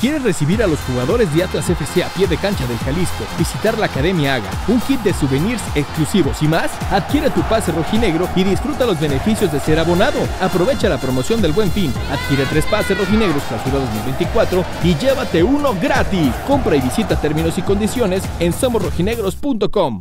¿Quieres recibir a los jugadores de Atlas FC a pie de cancha del Jalisco, visitar la Academia Haga, un kit de souvenirs exclusivos y más? Adquiere tu pase rojinegro y disfruta los beneficios de ser abonado. Aprovecha la promoción del Buen Fin. Adquiere tres pases rojinegros clausura 2024 y llévate uno gratis. Compra y visita términos y condiciones en somosrojinegros.com.